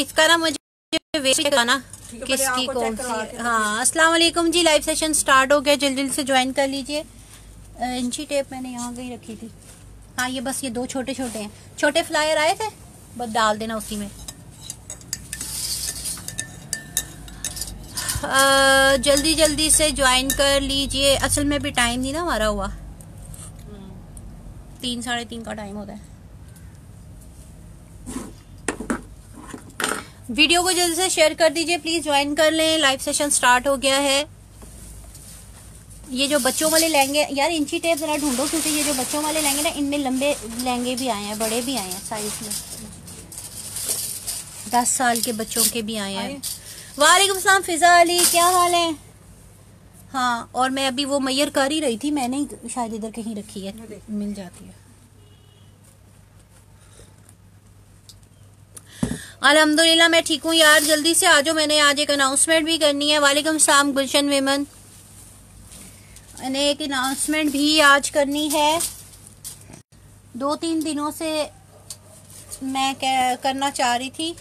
इसका ना मुझे वेस्ट करना किसकी कौन सी हाँ। अस्सलाम वालेकुम जी लाइव सेशन स्टार्ट हो गया जल्दी जल्दी से ज्वाइन कर लीजिए। इंची टेप मैंने यहाँ गई रखी थी। हाँ ये बस ये दो छोटे छोटे हैं। छोटे फ्लायर आए थे? बस डाल देना उसी में। आ, जल्दी जल्दी से ज्वाइन कर लीजिए। असल में भी टाइम नहीं ना हमारा हुआ। तीन साढ़े तीन का टाइम होता है। वीडियो को जल्दी से शेयर कर दीजिए प्लीज़ ज्वाइन कर लें। लाइव सेशन स्टार्ट हो गया है। ये जो बच्चों वाले लहंगे यार इंची टेप जरा ढूंढो क्योंकि ये जो बच्चों वाले लहंगे ना इनमें लंबे लहंगे भी आए हैं बड़े भी आए हैं साइज़ में। दस साल के बच्चों के भी आए हैं। वालेकुम सलाम फिजा अली क्या हाल है? हाँ और मैं अभी वो मैयर कर ही रही थी मैंने शायद इधर कहीं रखी है। मिल जाती है। अल्हम्दुलिल्लाह, मैं ठीक हूँ यार। जल्दी से आ जाओ, मैंने आज एक अनाउंसमेंट भी करनी है। वालेकुम सलाम, गुलशन वेमन मैंने एक अनाउंसमेंट भी आज करनी है। दो तीन दिनों से मैं करना चाह रही थी।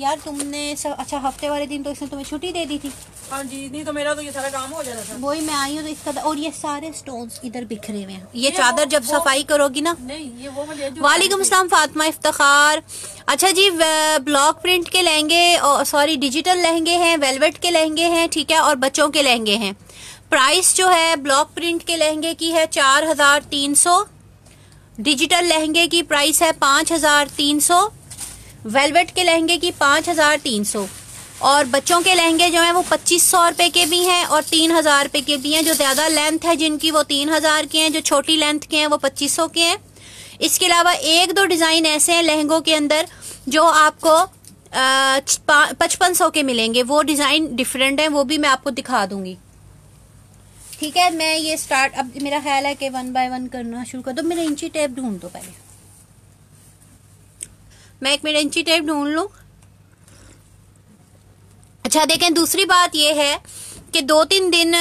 यार, तुमने सब अच्छा हफ़्ते वाले दिन तो इसने तुम्हें छुट्टी दे दी थी। हाँ जी नहीं तो मेरा तो ये सारा काम हो जाना था वही मैं आई हूँ तो इसका और ये सारे स्टोन इधर बिखरे हुए हैं। ये चादर जब सफ़ाई करोगी ना? नहीं ये वो वालेकुम सलाम फातिमा इफ्तार। अच्छा जी ब्लॉक प्रिंट के लहंगे सॉरी डिजिटल लहंगे हैं वेलवेट के लहंगे हैं ठीक है और बच्चों के लहंगे हैं। प्राइस जो है ब्लॉक प्रिंट के लहंगे की है चार हज़ार तीन सौ। डिजिटल लहंगे की प्राइस है पाँच हज़ार तीन सौ। वेलवेट के लहंगे की पाँच हज़ार तीन सौ। और बच्चों के लहंगे जो हैं वो पच्चीस सौ रुपए के भी हैं और तीन हज़ार रुपए के भी हैं। जो ज़्यादा लेंथ है जिनकी वो तीन हज़ार के हैं, जो छोटी लेंथ के हैं, वो पच्चीस सौ के हैं। इसके अलावा एक दो डिज़ाइन ऐसे हैं लहंगों के अंदर जो आपको पचपन सौ के मिलेंगे। वो डिज़ाइन डिफरेंट है, वो भी मैं आपको दिखा दूँगी। ठीक है, मैं ये स्टार्ट अब मेरा ख्याल है कि वन बाय वन करना शुरू कर दो। मेरा इंची टेप ढूंढ दो पहले। मैं एक मेरा इंची टेप ढूंढ लू। अच्छा देखें दूसरी बात यह है कि दो तीन दिन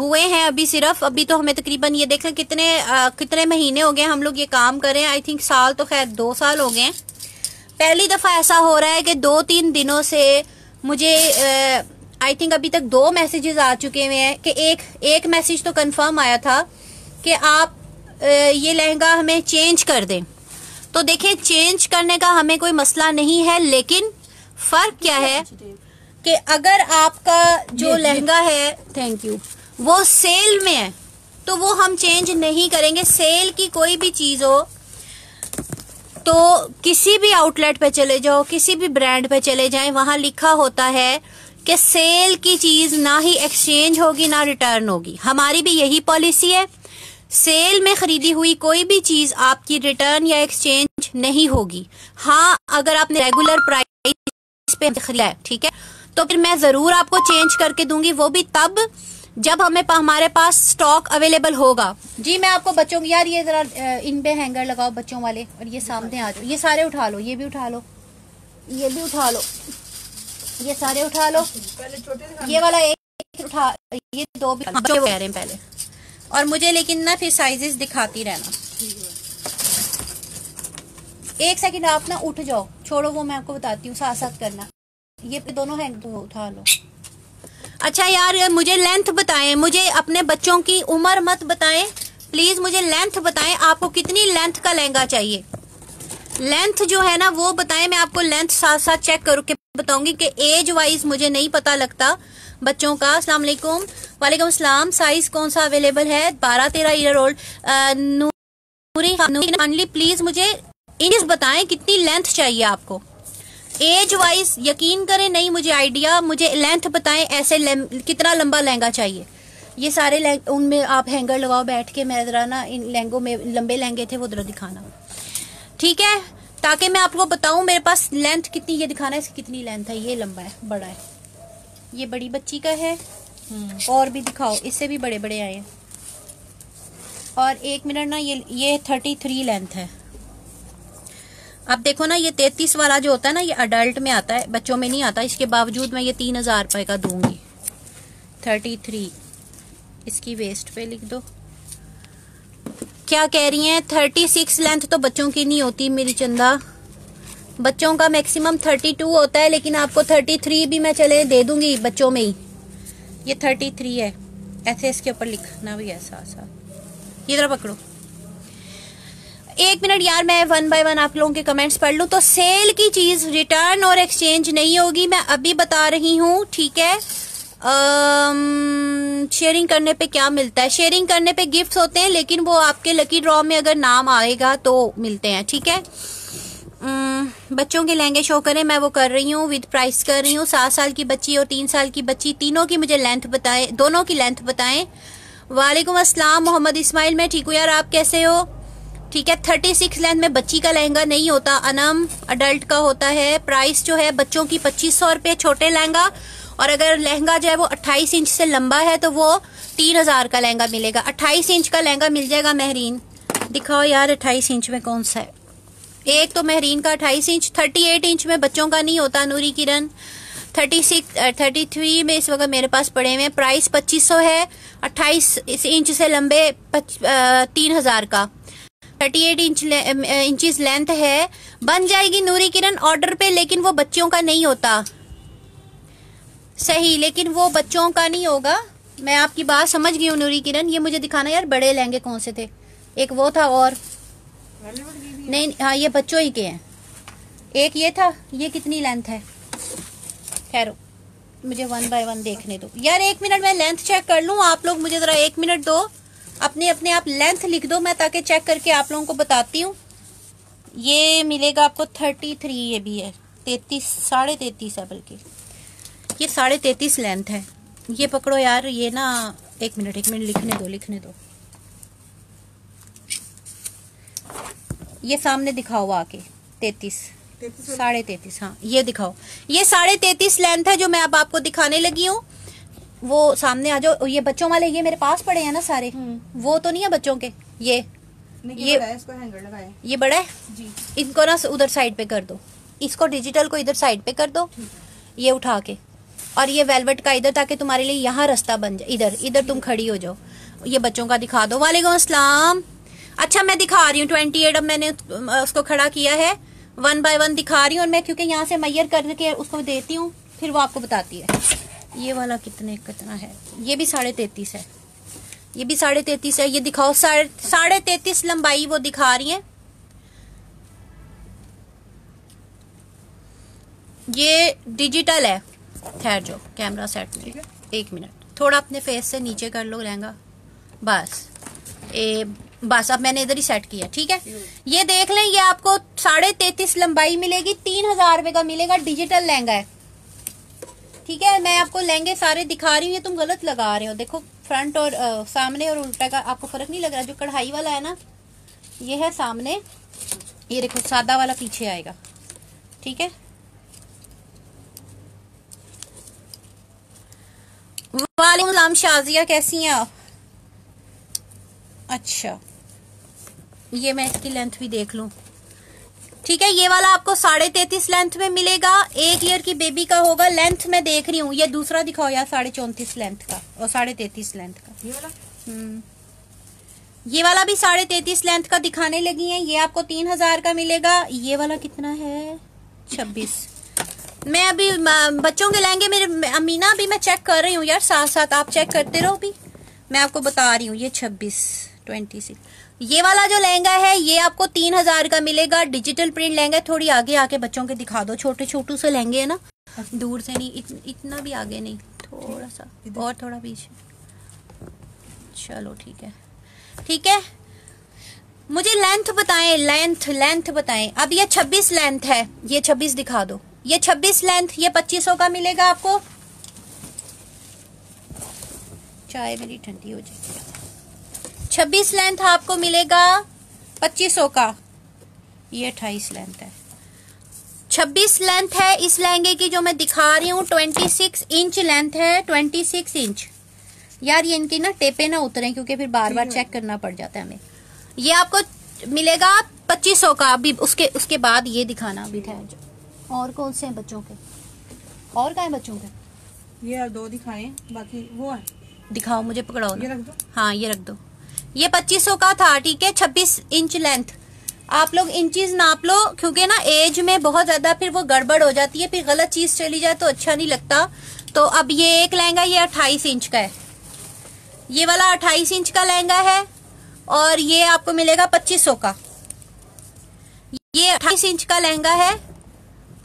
हुए हैं अभी सिर्फ़। अभी तो हमें तकरीबन ये देखें कितने कितने महीने हो गए हम लोग ये काम करें। आई थिंक साल तो खैर दो साल हो गए। पहली दफ़ा ऐसा हो रहा है कि दो तीन दिनों से मुझे आई थिंक अभी तक दो मैसेजेस आ चुके हुए हैं कि एक एक मैसेज तो कंफर्म आया था कि आप आ, ये लहंगा हमें चेंज कर दें। तो देखें चेंज करने का हमें कोई मसला नहीं है लेकिन फ़र्क क्या है? कि अगर आपका जो लहंगा है थैंक यू वो सेल में है तो वो हम चेंज नहीं करेंगे। सेल की कोई भी चीज़ हो तो किसी भी आउटलेट पे चले जाओ किसी भी ब्रांड पे चले जाएँ वहाँ लिखा होता है कि सेल की चीज़ ना ही एक्सचेंज होगी ना रिटर्न होगी। हमारी भी यही पॉलिसी है। सेल में खरीदी हुई कोई भी चीज़ आपकी रिटर्न या एक्सचेंज नहीं होगी। हाँ अगर आपने रेगुलर प्राइस पे खरीदा है ठीक है? तो फिर मैं ज़रूर आपको चेंज करके दूँगी वो भी तब जब हमें हमारे पास स्टॉक अवेलेबल होगा। जी मैं आपको बच्चों की यार ये जरा इन पे हैंगर लगाओ बच्चों वाले और ये सामने आ जाओ। ये सारे उठा लो ये भी उठा लो ये भी उठा लो ये सारे उठा लो। ये वाला एक उठा ये दो भी कह रहे हैं पहले। और मुझे लेकिन ना फिर साइजेस दिखाती रहना। एक सेकंड आप ना उठ जाओ छोड़ो वो मैं आपको बताती हूँ साथ साथ करना। ये दोनों हैंग तो उठा लो अच्छा यार मुझे लेंथ बताएँ मुझे अपने बच्चों की उम्र मत बताएँ प्लीज़ मुझे लेंथ बताएँ आपको कितनी लेंथ का लहंगा चाहिए लेंथ जो है ना वो बताएँ मैं आपको लेंथ साथ साथ चेक करके बताऊँगी कि एज वाइज मुझे नहीं पता लगता बच्चों का अस्सलाम वालेकुम वालेकुम अस्सलाम साइज़ कौन सा अवेलेबल है बारह तेरह ईयर ओल्ड नूरी प्लीज़ मुझे इंच बताएँ कितनी लेंथ चाहिए आपको एज वाइज यकीन करें नहीं मुझे आइडिया मुझे लेंथ बताएँ ऐसे लें, कितना लंबा लहंगा चाहिए। ये सारे उनमें आप हैंगर लगाओ बैठ के मैं जरा ना इन लहंगों में लंबे लहंगे थे वो जरा दिखाना। ठीक है? ताकि मैं आपको बताऊँ मेरे पास लेंथ कितनी ये दिखाना है इसकी कितनी लेंथ है ये लंबा है बड़ा है। ये बड़ी बच्ची का है। हम्म। और भी दिखाओ इससे भी बड़े बड़े आए हैं। और एक मिनट ना ये ये थर्टी थ्री लेंथ है। अब देखो ना, ये तैतीस वाला जो होता है ना, ये अडल्ट में आता है, बच्चों में नहीं आता, इसके बावजूद मैं ये तीन हज़ार रुपए का दूँगी। थर्टी थ्री इसकी वेस्ट पे लिख दो। क्या कह रही हैं थर्टी सिक्स लेंथ तो बच्चों की नहीं होती मेरी चंदा। बच्चों का मैक्सिमम थर्टी टू होता है, लेकिन आपको थर्टी थ्री भी मैं चले दे दूँगी बच्चों में ही। ये थर्टी थ्री है। ऐसे इसके ऊपर लिखना भी साथ साथ ये तरह पकड़ो। एक मिनट यार, मैं वन बाय वन आप लोगों के कमेंट्स पढ़ लूँ। तो सेल की चीज़ रिटर्न और एक्सचेंज नहीं होगी, मैं अभी बता रही हूँ, ठीक है? शेयरिंग करने पे क्या मिलता है? शेयरिंग करने पे गिफ्ट्स होते हैं, लेकिन वो आपके लकी ड्रॉ में अगर नाम आएगा तो मिलते हैं, ठीक है? बच्चों के लहंगे शो करें, मैं वो कर रही हूँ विद प्राइस कर रही हूँ। सात साल की बच्ची और तीन साल की बच्ची, तीनों की मुझे लेंथ बताएँ, दोनों की लेंथ बताएँ। वालेकुम अस्सलाम, मोहम्मद इस्माइल, मैं ठीक हूँ। यार, आप कैसे हो? ठीक है थर्टी सिक्स लेंथ में बच्ची का लहंगा नहीं होता, अनम अडल्ट का होता है। प्राइस जो है, बच्चों की पच्चीस सौ रुपये छोटे लहंगा। और अगर लहंगा जो है, वो 28 इंच से लंबा है तो वो तीन हज़ार का लहंगा मिलेगा। 28 इंच का लहंगा मिल जाएगा महरीन। दिखाओ यार 28 इंच में कौन सा है? एक तो महरीन का 28 इंच 38 इंच में बच्चों का नहीं होता, नूरी किरण। 36 33 में इस वक्त मेरे पास पड़े हुए प्राइस 2500 है 28 इंच से लंबे तीन हज़ार का। 38 इंच इंचेस लेंथ है। बन जाएगी नूरी किरण ऑर्डर पे, लेकिन वो बच्चों का नहीं होता। सही, लेकिन वो बच्चों का नहीं होगा। मैं आपकी बात समझ गई हूँ, नूरी किरण। ये मुझे दिखाना यार, बड़े लहंगे कौन से थे? एक वो था और नहीं हाँ ये बच्चों ही के हैं। एक ये था, ये कितनी लेंथ है? खैर, मुझे वन बाय वन देखने दो। यार, एक मिनट मैं लेंथ चेक कर लूँ। आप लोग मुझे जरा एक मिनट दो। अपने अपने आप लेंथ लिख दो मैं ताकि चेक करके आप लोगों को बताती हूँ। ये मिलेगा आपको थर्टी थ्री ये भी है। तैतीस साढ़े तैतीस है बल्कि। ये साढ़े तैतीस लेंथ है। ये पकड़ो यार ये ना एक मिनट एक मिनट लिखने दो लिखने दो। ये सामने दिखाओ आके तैतीस। साढ़े तैतीस हाँ ये दिखाओ। ये साढ़े तैतीस लेंथ है जो मैं अब आपको दिखाने लगी हूँ। वो सामने आ जाओ। ये बच्चों वाले ये मेरे पास पड़े हैं ना सारे। हम्म। वो तो नहीं है बच्चों के। ये ये ये बड़ा इसको हैंगर लगाए ये बड़ा है? जी। इनको ना उधर साइड पे कर दो। इसको डिजिटल को इधर साइड पे कर दो ये उठा के। और ये वेलवेट का इधर ताकि तुम्हारे लिए यहाँ रास्ता बन जाए। इधर इधर तुम खड़ी हो जाओ। ये बच्चों का दिखा दो। वालेकुम अस्सलाम। अच्छा मैं दिखा रही हूँ। ट्वेंटी एट अब मैंने उसको खड़ा किया है। वन बाय वन दिखा रही हूँ और मैं क्योंकि यहाँ से मैयर करके उसको देती हूँ फिर वो आपको बताती है। ये वाला कितने कितना है? ये भी साढ़े तैतीस है। ये भी साढ़े तैतीस है। ये दिखाओ साढ़े साढ़े तैतीस लंबाई वो दिखा रही है। ये डिजिटल है। ठहर जो कैमरा सेट में। एक मिनट। थोड़ा अपने फेस से नीचे कर लो लहंगा। बस। ए बस अब मैंने इधर ही सेट किया ठीक है? ये देख लें ये आपको साढ़े तैतीस लंबाई मिलेगी तीन हज़ार रुपए का मिलेगा डिजिटल लहंगा है। ठीक है मैं आपको लहंगे सारे दिखा रही हूँ ये तुम गलत लगा रहे हो। देखो फ्रंट और आ, सामने और उल्टा का आपको फ़र्क नहीं लग रहा जो कढ़ाई वाला है ना ये है सामने। ये देखो सादा वाला पीछे आएगा। ठीक है? वालेकुम शाजिया कैसी हैं आप? अच्छा। ये मैं इसकी लेंथ भी देख लूँ। ठीक है ये वाला आपको साढ़े तैतीस लेंथ में मिलेगा। एक ईयर की बेबी का होगा लेंथ मैं देख रही हूँ। ये दूसरा दिखाओ यार साढ़े चौंतीस लेंथ का और साढ़े तैतीस लेंथ का। ये वाला? हम्म। ये वाला भी साढ़े तैतीस लेंथ का दिखाने लगी है। ये आपको तीन हज़ार का मिलेगा। ये वाला कितना है? छब्बीस। मैं अभी बच्चों के लहंगे मेरे अमीना अभी मैं चेक कर रही हूँ यार। साथ साथ आप चेक करते रहो भी। मैं आपको बता रही हूँ ये छब्बीस ट्वेंटी सिक्स ये वाला जो लहंगा है ये आपको तीन हज़ार का मिलेगा। डिजिटल प्रिंट लहंगा थोड़ी आगे आके बच्चों के दिखा दो। छोटे छोटू से लहंगे है ना। दूर से नहीं इत, इतना भी आगे नहीं थोड़ा सा और थोड़ा पीछे। चलो ठीक है। ठीक है? मुझे लेंथ बताएँ लेंथ लेंथ बताएँ। अब ये 26 लेंथ है ये 26 दिखा दो। ये 26 लेंथ ये 2500 का मिलेगा आपको। चाय मेरी ठंडी हो जाएगी। 26 लेंथ आपको मिलेगा 2500 का। ये 28 लेंथ है। 26 लेंथ है इस लहंगे की जो मैं दिखा रही हूँ 26 इंच लेंथ है 26 इंच। यार ये इनकी ना टेपे ना उतरे क्योंकि फिर बार बार चेक करना पड़ जाता है हमें। ये आपको मिलेगा 2500 का। अभी उसके उसके बाद ये दिखाना अभी था। और कौन से हैं बच्चों के? और कहा है बच्चों के? ये दो दिखाए बाकी वो है। दिखाओ मुझे पकड़ाओ ये रख दो। हाँ ये रख दो। ये पच्चीस सौ का था, ठीक है? छब्बीस इंच लेंथ आप लोग इंचीज नाप लो, क्योंकि ना एज में बहुत ज़्यादा फिर वो गड़बड़ हो जाती है, फिर गलत चीज़ चली जाए तो अच्छा नहीं लगता। तो अब ये एक लहंगा, ये अट्ठाईस इंच का है। ये वाला अट्ठाईस इंच का लहंगा है, और ये आपको मिलेगा पच्चीस सौ का। ये अट्ठाईस इंच का लहंगा है।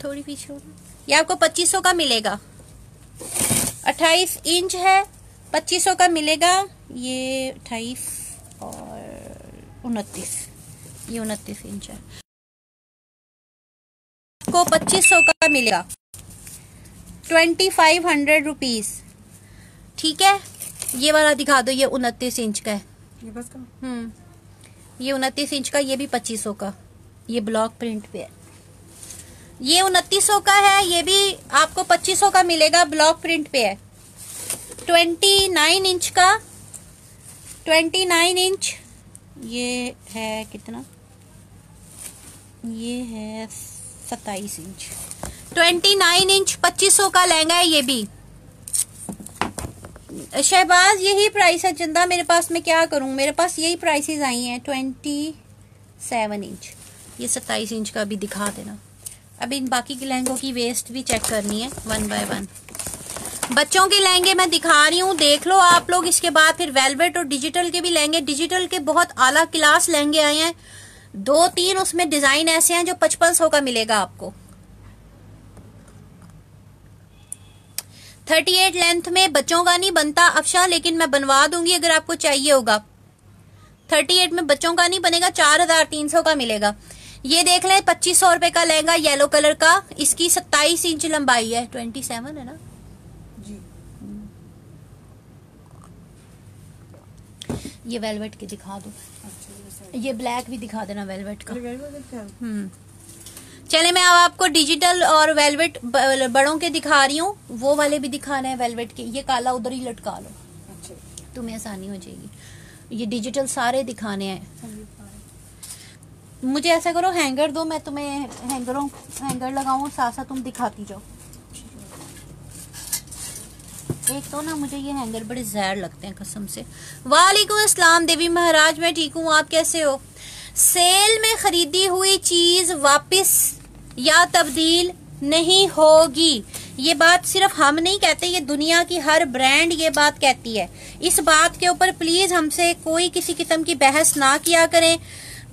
थोड़ी पीछे ये आपको पच्चीस सौ का मिलेगा। अट्ठाईस इंच है, पच्चीस सौ का मिलेगा। ये अट्ठाईस और उनतीस। ये उनतीस इंच है। को पच्चीस सौ का मिलेगा। ट्वेंटी फाइव हंड्रेड रुपीज़ ठीक है? ये वाला दिखा दो ये उनतीस इंच का है। ये बस का? हम्म। ये उनतीस इंच का ये भी पच्चीस सौ का। ये ब्लॉक प्रिंट पे है। ये उनतीस सौ का है ये भी आपको पच्चीस सौ का मिलेगा ब्लॉक प्रिंट पे है। ट्वेंटी नाइन इंच का ट्वेंटी नाइन इंच। ये है कितना? ये है सत्ताईस इंच। ट्वेंटी नाइन इंच पच्चीस सौ का लहंगा है ये भी। शहबाज, यही प्राइस है। चंदा मेरे पास मैं क्या करूँ? मेरे पास यही प्राइसेस आई हैं। Twenty seven inch. ये सत्ताईस इंच का भी दिखा देना। अब इन बाकी के लहंगों की वेस्ट भी चेक करनी है वन बाय वन बच्चों के लहंगे मैं दिखा रही हूँ, देख लो आप लोग, इसके बाद फिर वेलवेट और डिजिटल के भी लहंगे डिजिटल के बहुत आला क्लास लहंगे आए हैं। दो तीन उसमें डिज़ाइन ऐसे हैं जो पचपन सौ का मिलेगा आपको। थर्टी एट लेंथ में बच्चों का नहीं बनता अफशा, लेकिन मैं बनवा दूँगी अगर आपको चाहिए होगा। थर्टी एट में बच्चों का नहीं बनेगा, चार हज़ार तीन सौ का मिलेगा। ये देख लें, पच्चीस सौ रुपए का लहंगा, येलो कलर का। इसकी सत्ताईस इंच लंबाई है, ट्वेंटी सेवन है ना? ये वेलवेट के दिखा दो। अच्छा ये ब्लैक भी दिखा देना वेलवेट का। हम्म। चले मैं अब आपको डिजिटल और वेलवेट बड़ों के दिखा रही हूँ। वो वाले भी दिखाने हैं वेलवेट के। ये काला उधर ही लटका लो। अच्छा। तुम्हें आसानी हो जाएगी। ये डिजिटल सारे दिखाने हैं। हैं। मुझे ऐसा करो हैंगर दो मैं तुम्हें हैंगरों हैंगर लगाऊँ साथ साथ तुम दिखाती जाओ। एक तो ना मुझे ये हैंगर बड़े जहर लगते हैं कसम से। वालेकुम अस्सलाम, देवी महाराज, मैं ठीक हूँ, आप कैसे हो? सेल में खरीदी हुई चीज़ वापस या तब्दील नहीं होगी। ये बात सिर्फ़ हम नहीं कहते, ये दुनिया की हर ब्रांड ये बात कहती है। इस बात के ऊपर प्लीज़ हमसे कोई किसी किस्म की बहस ना किया करें।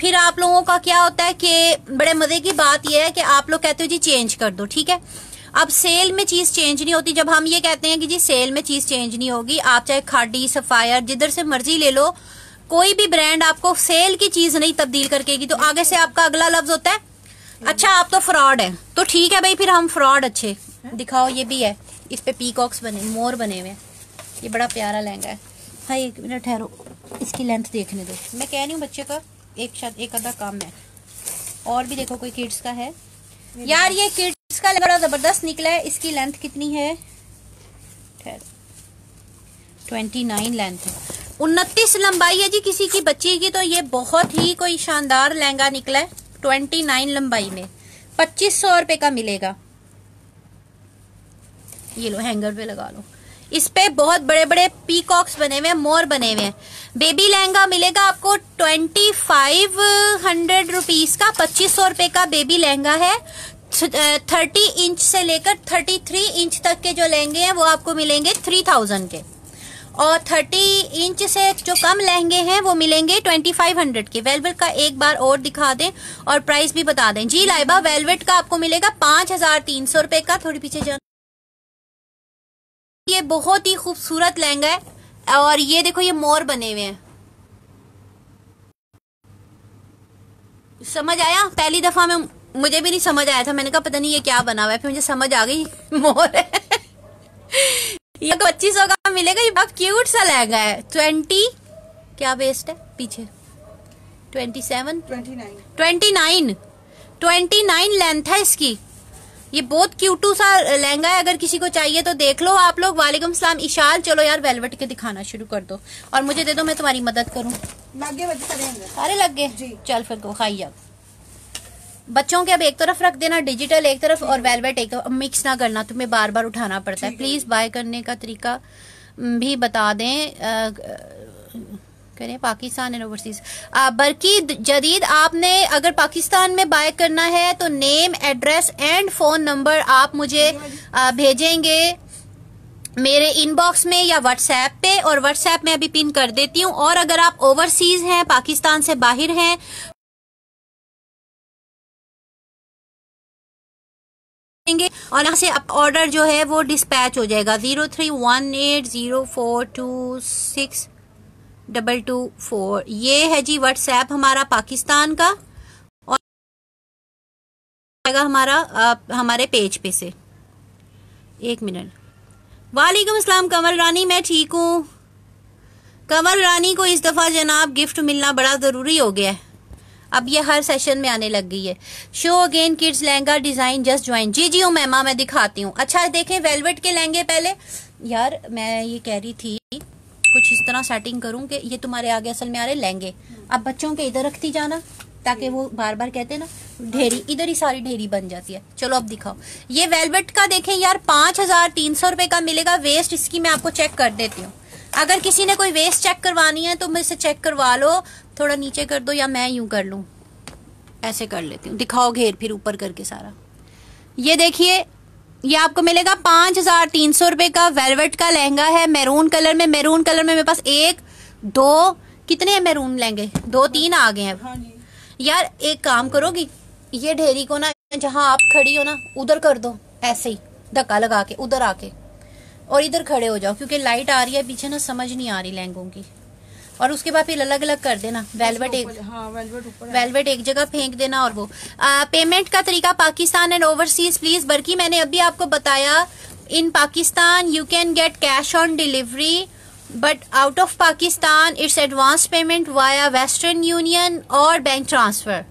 फिर आप लोगों का क्या होता है कि बड़े मज़े की बात यह है कि आप लोग कहते हो, जी चेंज कर दो, ठीक है? अब सेल में चीज़ चेंज नहीं होती। जब हम ये कहते हैं कि जी सेल में चीज़ चेंज नहीं होगी, आप चाहे खाडी, सफायर, जिधर से मर्ज़ी ले लो, कोई भी ब्रांड आपको सेल की चीज़ नहीं तब्दील करकेगी। तो आगे से आपका अगला लफ्ज होता है अच्छा आप तो फ्रॉड है। तो ठीक है भाई, फिर हम फ्रॉड अच्छे। दिखाओ, ये भी है। इस पे पीकॉक्स बने, मोर बने हुए ये बड़ा प्यारा लहंगा है। हाँ एक मिनट, ठहरो। इसकी लेंथ देखने दो। मैं कह रही हूँ बच्चे का, एक शायद एक आधा काम है। और भी देखो, कोई किड्स का है? यार, ये किड्स का बड़ा ज़बरदस्त निकला है। इसकी लेंथ कितनी है? ट्वेंटी नाइन लेंथ है। उनतीस लंबाई है जी किसी की बच्ची की तो ये बहुत ही कोई शानदार लहंगा निकला है ट्वेंटी नाइन लंबाई में। पच्चीस सौ रुपए का मिलेगा। ये लो हैंगर पे लगा लो। इस पे बहुत बड़े बड़े पीकॉक्स बने हुए हैं, मोर बने हुए हैं। बेबी लहंगा मिलेगा आपको ट्वेंटी फाइव हंड्रेड रुपीज़ का, पच्चीस सौ रुपए का बेबी लहंगा है। थर्टी इंच से लेकर थर्टी थ्री इंच तक के जो लहंगे हैं, वो आपको मिलेंगे थ्री थाउज़ेंड के। और थर्टी इंच से जो कम लहंगे हैं, वो मिलेंगे ट्वेंटी फाइव हंड्रेड के। वेलवेट का एक बार और दिखा दें और प्राइस भी बता दें। जी, लाइबा वेलवेट का आपको मिलेगा पाँच हज़ार तीन सौ रुपए का। थोड़ी पीछे जाना। ये बहुत ही खूबसूरत लहंगा है और ये देखो ये मोर बने हुए हैं। समझ आया? पहली दफ़ा में मुझे भी नहीं समझ आया था। मैंने कहा पता नहीं ये क्या बना हुआ है। फिर मुझे समझ आ गई मोर है। ये पच्चीस सौ का मिलेगा ये बहुत क्यूट सा लहंगा है। ट्वेंटी क्या वेस्ट है? पीछे। Twenty seven? Twenty nine. Twenty nine. Twenty nine length है इसकी। ये बहुत क्यूटू सा लहंगा है अगर किसी को चाहिए तो देख लो आप लोग। वालेकुम सलाम इशाल चलो यार वेलवेट के दिखाना शुरू कर दो। और मुझे दे दो मैं तुम्हारी मदद करूँ। सारे लग गए। चल फिर को खाई अब। बच्चों के अब एक तरफ़ रख देना डिजिटल एक तरफ़ और वेलवेट एक तरफ़। मिक्स ना करना तुम्हें बार बार उठाना पड़ता है। प्लीज़ बाय करने का तरीका भी बता दें। करें पाकिस्तान एंड ओवरसीज बल्कि जदीद आपने अगर पाकिस्तान में बाय करना है तो name address and phone number आप मुझे आ, भेजेंगे मेरे इनबॉक्स में या व्हाट्सएप पे और व्हाट्सएप में अभी पिन कर देती हूँ। और अगर आप ओवरसीज हैं पाकिस्तान से बाहर हैं और यहाँ से ऑर्डर जो है वो डिस्पैच हो जाएगा। Zero three one eight zero four two six double two four. ये है जी व्हाट्सएप हमारा पाकिस्तान का और हमारा आ, हमारे पेज पे से। एक मिनट। वालेकुम अस्सलाम कमल रानी मैं ठीक हूँ। कमल रानी को इस दफ़ा जनाब गिफ्ट मिलना बड़ा ज़रूरी हो गया है। अब ये हर सेशन में आने लग गई है। Show again kids lehenga design just join जी जी मैमा मैं दिखाती हूँ। अच्छा देखें वेलवेट के लहंगे पहले। यार मैं ये कह रही थी कुछ इस तरह सेटिंग करूँ कि ये तुम्हारे आगे असल में आ रहे लहंगे अब बच्चों के इधर रखती जाना, ताकि वो बार बार कहते ना, ढेरी, इधर ही सारी ढेरी बन जाती है। चलो अब दिखाओ। ये वेलवेट का देखें यार, पाँच हज़ार तीन सौ रुपए का मिलेगा वेस्ट इसकी मैं आपको चेक कर देती हूँ। अगर किसी ने कोई वेस्ट चेक करवानी है तो मुझसे चेक करवा लो। थोड़ा नीचे कर दो या मैं यूँ कर लूँ। ऐसे कर लेती हूँ। दिखाओ घेर फिर ऊपर करके सारा। ये देखिए ये आपको मिलेगा पाँच हज़ार तीन सौ रुपए का वेलवेट का लहंगा है मैरून कलर में मैरून कलर में मेरे पास एक दो कितने हैं मैरून लहंगे? दो तीन आ गए हैं। हाँ यार एक काम करोगी ये ढेरी को ना जहाँ आप खड़ी हो ना उधर कर दो ऐसे ही धक्का लगा के उधर आके। और इधर खड़े हो जाओ क्योंकि लाइट आ रही है पीछे ना समझ नहीं आ रही लहंगों की। और उसके बाद फिर अलग अलग कर देना। वेलवेट एक। हाँ वेलवेट एक जगह फेंक देना और वो। आ, पेमेंट का तरीका पाकिस्तान एंड ओवरसीज प्लीज़ बल्कि मैंने अभी आपको बताया in Pakistan you can get cash on delivery but out of Pakistan it's advance payment via Western Union और बैंक ट्रांसफ़र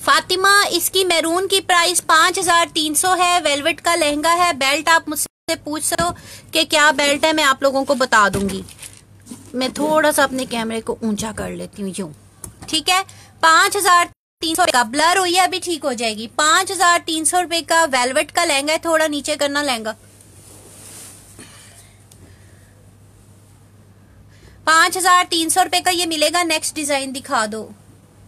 फातिमा इसकी मैरून की प्राइस पाँच हज़ार तीन सौ है वेलवेट का लहंगा है बेल्ट आप मुझसे पूछ सो कि क्या बेल्ट है मैं आप लोगों को बता दूँगी। मैं थोड़ा सा अपने कैमरे को ऊँचा कर लेती हूँ, यूँ। ठीक है? पाँच हज़ार तीन सौ का ब्लर हुई है, अभी ठीक हो जाएगी। पाँच हज़ार तीन सौ रुपए का वेलवेट का लहंगा है, थोड़ा नीचे करना लहंगा। पाँच हज़ार तीन सौ रुपए का ये मिलेगा नेक्स्ट डिज़ाइन दिखा दो।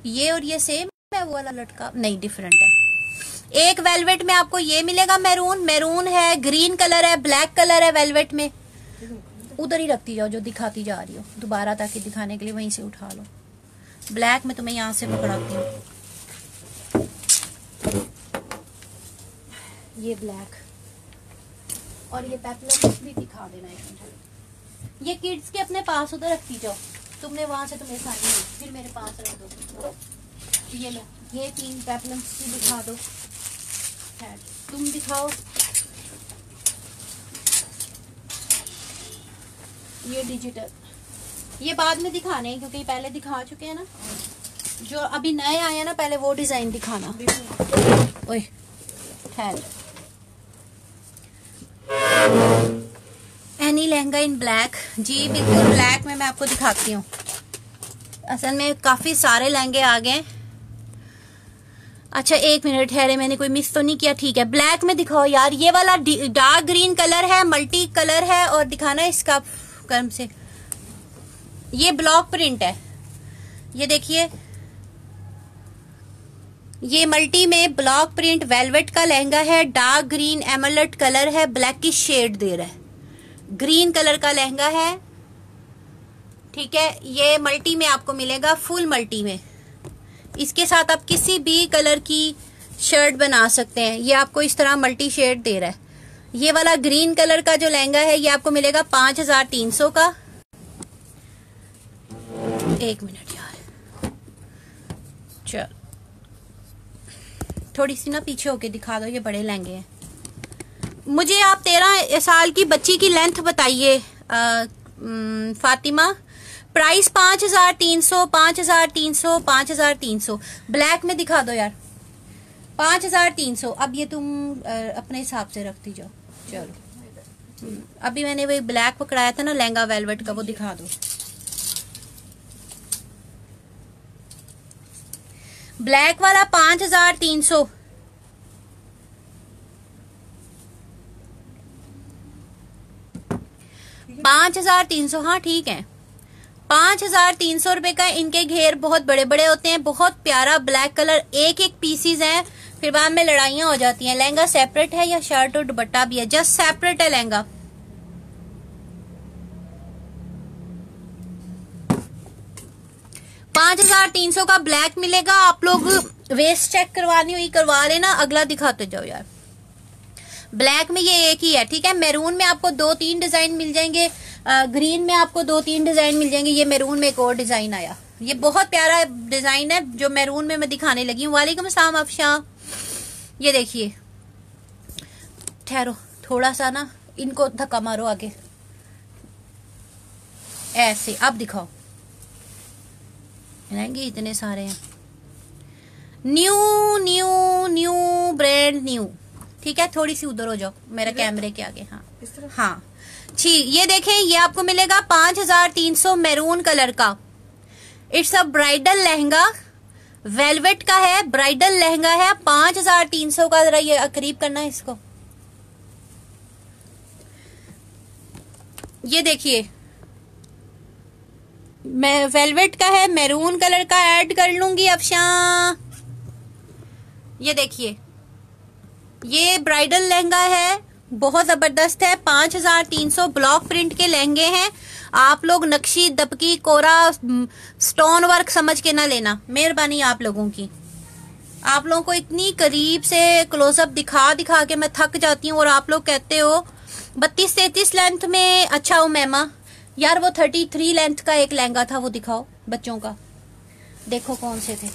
ये और ये सेम है, वो वाला लटका। नहीं डिफरेंट है। एक वेलवेट में आपको ये मिलेगा मैरून। मैरून है ग्रीन कलर है ब्लैक कलर है वेलवेट में। उधर ही रखती जाओ जो दिखाती जा रही हो। दोबारा ताकि दिखाने के लिए वहीं से उठा लो। ब्लैक में तुम्हें यहाँ से पकड़ाती हूँ। ये ब्लैक और ये पेपलम भी दिखा देना एक ये किड्स के अपने पास उधर रखती जाओ। तुमने वहाँ से तुम्हें सारी फिर मेरे पास रख दो। ये लो। ये तीन पेपलम्स भी दिखा दो। तुम दिखाओ। ये डिजिटल ये बाद में दिखाने हैं क्योंकि पहले दिखा चुके हैं ना। जो अभी नए आए हैं ना, पहले वो डिज़ाइन दिखाना। ओए ठहर एनी लहंगा इन ब्लैक जी, बिल्कुल ब्लैक में मैं आपको दिखाती हूँ। असल में काफ़ी सारे लहंगे आ गए। अच्छा एक मिनट ठहरे मैंने कोई मिस तो नहीं किया। ठीक है ब्लैक में दिखाओ यार। ये वाला डार्क ग्रीन कलर है मल्टी कलर है, और दिखाना इसका। कर्म से। ये ब्लॉक प्रिंट है। ये देखिए। ये मल्टी में ब्लॉक प्रिंट वेलवेट का लहंगा है डार्क ग्रीन एमलट कलर है ब्लैक की शेड दे रहा है। ग्रीन कलर का लहंगा है। ठीक है, ये मल्टी में आपको मिलेगा फुल मल्टी में। इसके साथ आप किसी भी कलर की शर्ट बना सकते हैं। ये आपको इस तरह मल्टी शेड दे रहा है। ये वाला ग्रीन कलर का जो लहंगा है, ये आपको मिलेगा पाँच हज़ार तीन सौ का। एक मिनट यार। चल। थोड़ी सी ना पीछे होके दिखा दो, ये बड़े लहंगे हैं। मुझे आप तेरह साल की बच्ची की लेंथ बताइए फातिमा। प्राइस पाँच हज़ार तीन सौ, पाँच हज़ार तीन सौ, पाँच हज़ार तीन सौ। ब्लैक में दिखा दो यार। पाँच हज़ार तीन सौ। अब ये तुम अपने हिसाब से रखती जाओ। चलो। अभी मैंने वही ब्लैक पकड़ाया था ना, लहंगा वेलवेट का, वो दिखा दो। ब्लैक वाला पाँच हज़ार तीन सौ। पाँच हज़ार तीन सौ हाँ ठीक है। पाँच हज़ार तीन सौ रुपए का इनके घेर बहुत बड़े बड़े होते हैं, बहुत प्यारा ब्लैक कलर एक एक पीसीज हैं। फिर बाद में लड़ाइयाँ हो जाती हैं। लहंगा सेपरेट है या शर्ट और दुपट्टा भी है? जस्ट सेपरेट है लहंगा। पाँच हज़ार तीन सौ का ब्लैक मिलेगा। आप लोग वेस्ट चेक करवानी हुई, करवा लेना। अगला दिखाते जाओ यार। ब्लैक में ये एक ही है, ठीक है? मैरून में आपको दो तीन डिज़ाइन मिल जाएँगे। ग्रीन में आपको दो तीन डिज़ाइन मिल जाएँगे। ये मैरून में एक और डिज़ाइन आया। ये बहुत प्यारा डिज़ाइन है, जो मैरून में मैं दिखाने लगी हूँ। वालेकुम अस्सलाम अफशा। ये देखिए। ठहरो थोड़ा सा ना इनको धक्का मारो आगे। ऐसे अब दिखाओ। रहेंगे इतने सारे हैं। New new new brand new ठीक है थोड़ी सी उधर हो जाओ मेरे कैमरे के आगे हाँ। हाँ। ठीक ये देखें ये आपको मिलेगा पाँच हज़ार तीन सौ मैरून कलर का। It's a bridal lehenga. Velvet का है, ब्राइडल लहंगा है पाँच हज़ार तीन सौ का जरा ये करीब करना है इसको। ये देखिए। मैं, वेलवेट का है, मैरून कलर का ऐड कर लूँगी अफशा ये देखिए। ये ब्राइडल लहंगा है, बहुत ज़बरदस्त है, पाँच हज़ार तीन सौ ब्लॉक प्रिंट के लहंगे हैं। आप लोग नक्शी, दबकी, कोरा स्टोन वर्क समझ के ना लेना। मेहरबानी आप लोगों की। आप लोगों को इतनी करीब से क्लोजअप दिखा दिखा के मैं थक जाती हूँ और आप लोग कहते हो, बत्तीस तैतीस लेंथ में अच्छा हो मैमा। यार वो थर्टी थ्री लेंथ का एक लहंगा था, वो दिखाओ बच्चों का। देखो कौन से थे।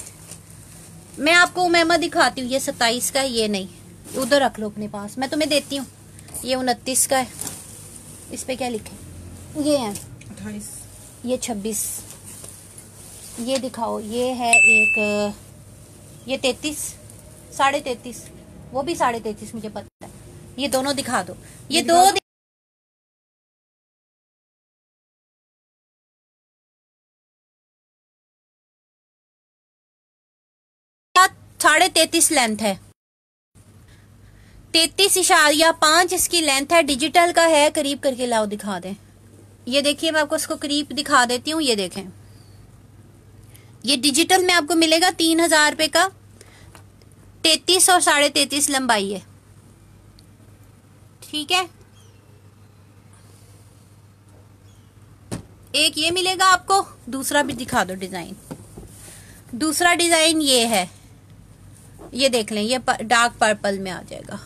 मैं आपको मैमा दिखाती हूँ, ये सत्ताईस का ये नहीं। उधर रख लो अपने पास। मैं तुम्हें देती हूँ। ये उनतीस का है। इस पे क्या लिखे? ये है। अट्ठाईस। ये छब्बीस। ये दिखाओ ये है एक ये तैतीस साढ़े तैतीस। वो भी साढ़े तैतीस मुझे पता है। ये दोनों दिखा दो। ये ये दो दिखा दो। साढ़े तैतीस लेंथ है? तैतीस इशारिया पाँच इसकी लेंथ है डिजिटल का है करीब करके लाओ दिखा दें। ये देखिए, मैं आपको इसको करीब दिखा देती हूँ, ये देखें। ये डिजिटल में आपको मिलेगा तीन हज़ार रुपए का। तैतीस और साढ़े तैतीस लंबाई है। ठीक है? एक ये मिलेगा आपको, दूसरा भी दिखा दो डिज़ाइन। दूसरा डिज़ाइन ये है। ये देख लें, ये डार्क पर्पल में आ जाएगा।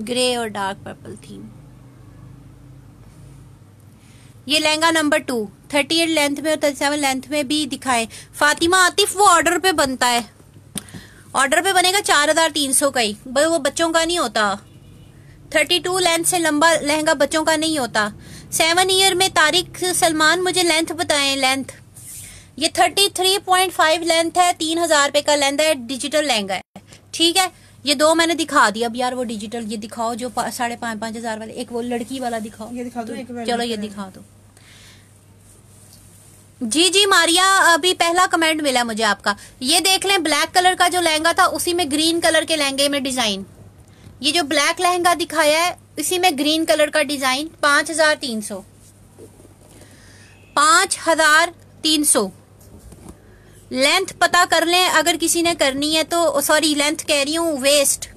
ग्रे और डार्क पर्पल थीम ये lehenga number two. Thirty eight length में और थर्टी सेवन लेंथ में भी दिखाए। फातिमा आतिफ वो ऑर्डर पे बनता है। ऑर्डर पे बनेगा चार हज़ार तीन सौ का ही। वो बच्चों का नहीं होता। थर्टी टू लेंथ से लंबा लहंगा बच्चों का नहीं होता। सेवन ईयर में तारिक सलमान मुझे लेंथ बताएँ लेंथ। ये thirty three point five length है तीन हज़ार रुपए का लेंथ है डिजिटल लहंगा है। ठीक है? ये दो मैंने दिखा दिया अब यार वो डिजिटल ये दिखाओ जो साढ़े पाँच पाँच हज़ार वाले एक वो लड़की वाला दिखाओ। ये दिखा दो वेलवेट चलो ये दिखा दो। जी जी, मारिया, अभी पहला कमेंट मिला मुझे आपका। ये देख लें ब्लैक कलर का जो लहंगा था, उसी में ग्रीन कलर के लहंगे में डिज़ाइन ये जो ब्लैक लहंगा दिखाया है, इसी में ग्रीन कलर का डिज़ाइन पाँच हज़ार तीन सौ। पाँच हज़ार तीन सौ। लेंथ पता कर लें, अगर किसी ने करनी है तो सॉरी लेंथ कह रही हूँ वेस्ट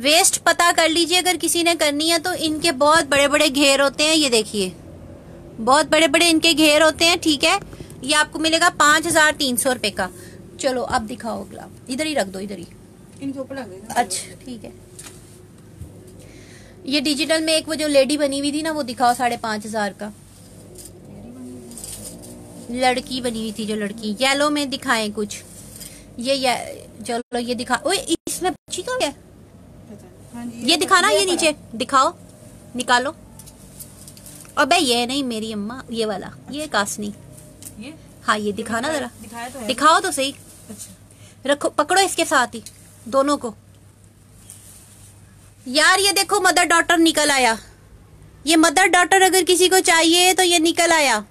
वेस्ट पता कर लीजिए, अगर किसी ने करनी है तो इनके बहुत बड़े बड़े घेर होते हैं, ये देखिए। बहुत बड़े बड़े इनके घेर होते हैं ठीक है? ये आपको मिलेगा पाँच हज़ार तीन सौ रुपए का। चलो अब दिखाओ अगला। इधर ही रख दो इधर ही। इनके ऊपर अच्छा ठीक है। ये डिजिटल में एक वो जो लेडी बनी हुई थी ना वो दिखाओ साढ़े पाँच हज़ार का। लड़की बनी हुई थी जो लड़की। येलो में दिखाए कुछ। ये ये चलो ये दिखा ओए इसमें बच्ची तो है? पता नहीं। हाँ जी ये दिखाना ये नीचे। दिखाओ। निकालो। अबे ये नहीं मेरी अम्मा ये वाला ये कासनी। ये? हाँ ये दिखाना जरा। दिखाया तो है। दिखाओ तो सही। अच्छा। रखो पकड़ो इसके साथ ही दोनों को। यार ये देखो मदर डॉटर निकल आया। ये मदर डॉटर अगर किसी को चाहिए तो ये निकल आया।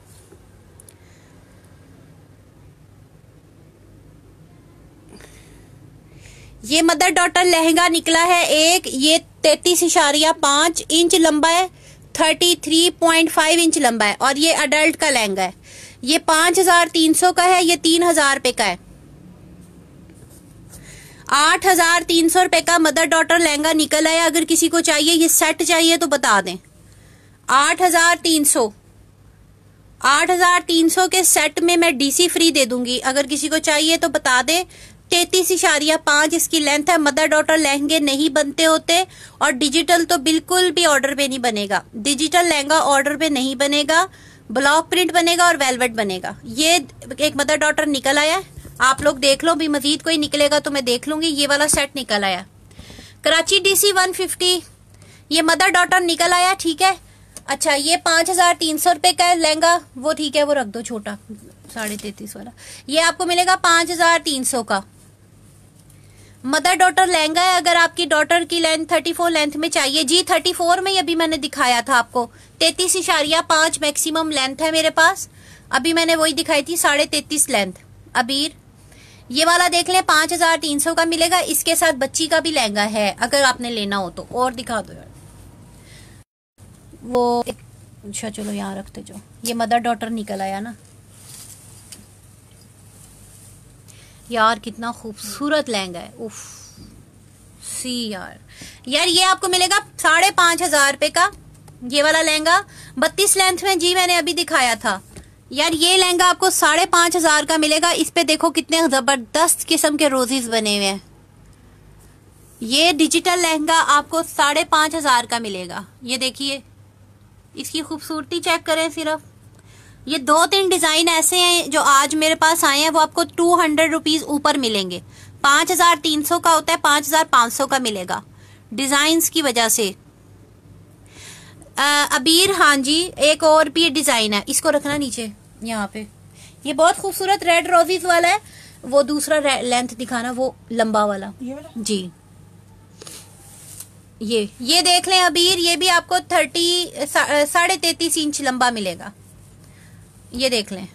ये मदर डॉटर लहंगा निकला है एक ये तैतीस इशारिया पाँच इंच लंबा है thirty three point five inch लंबा है और ये अडल्ट का लहंगा है। ये पाँच हज़ार तीन सौ का है, ये तीन हज़ार रुपए का है। आठ हज़ार तीन सौ रुपए का मदर डॉटर लहंगा निकल आया, अगर किसी को चाहिए, ये सेट चाहिए तो बता दें। आठ हज़ार तीन सौ। आठ हज़ार तीन सौ के सेट में मैं डीसी फ्री दे दूँगी। अगर किसी को चाहिए तो बता दें तैतीस इशारिया पाँच, इसकी लेंथ है। मदर डॉटर लहंगे नहीं बनते होते और डिजिटल तो बिल्कुल भी ऑर्डर पे नहीं बनेगा। डिजिटल लहंगा ऑर्डर पे नहीं बनेगा ब्लॉक प्रिंट बनेगा और वेलवेट बनेगा। ये एक मदर डॉटर निकल आया है। आप लोग देख लो भी मजीद कोई निकलेगा तो मैं देख लूँगी। ये वाला सेट निकल आया। कराची डीसी 150 ये मदर डॉटर निकल आया, ठीक है? अच्छा ये पाँच हज़ार तीन सौ रुपए का लहंगा। वो ठीक है, वो रख दो छोटा, साढ़े तैतीस वाला। ये आपको मिलेगा पाँच हज़ार तीन सौ का। मदर डॉटर लहंगा है। अगर आपकी डॉटर की लेंथ थर्टी फोर लेंथ में चाहिए। जी थर्टी फोर में अभी मैंने दिखाया था आपको। तैतीस इशारिया, पाँच मैक्सिमम लेंथ है मेरे पास। अभी मैंने वही दिखाई थी, साढ़े तैतीस लेंथ अबीर, ये वाला देख लें, पाँच हज़ार तीन सौ का मिलेगा। इसके साथ बच्ची का भी लहंगा है, अगर आपने लेना हो तो। और दिखा दो यार। वो अच्छा चलो यहाँ रखते जो ये मदर डॉटर निकल आया ना। यार, कितना खूबसूरत लहंगा है। उफ, सी यार। यार, ये आपको मिलेगा साढ़े पाँच हज़ार रुपए का, ये वाला लहंगा। बत्तीस लेंथ में जी मैंने अभी दिखाया था। यार, ये लहंगा आपको साढ़े पाँच हज़ार का मिलेगा। इस पे देखो कितने ज़बरदस्त किस्म के रोजेज बने हुए हैं। ये डिजिटल लहंगा आपको साढ़े पाँच हज़ार का मिलेगा। ये देखिए, इसकी खूबसूरती चेक करें सिर्फ़। ये दो तीन डिज़ाइन ऐसे हैं जो आज मेरे पास आए हैं वो आपको टू हंड्रेड रुपीज़ ऊपर मिलेंगे। पाँच हज़ार तीन सौ का होता है पाँच हज़ार पाँच सौ का मिलेगा। डिज़ाइन की वजह से। आ, अबीर हाँ जी एक और भी डिज़ाइन है। इसको रखना नीचे यहाँ पे। ये बहुत खूबसूरत रेड रोजीज वाला है। वो दूसरा लेंथ दिखाना वो लंबा वाला। जी। ये ये देख लें अबीर ये भी आपको थर्टी साढ़े तैतीस इंच लंबा मिलेगा। ये देख लें।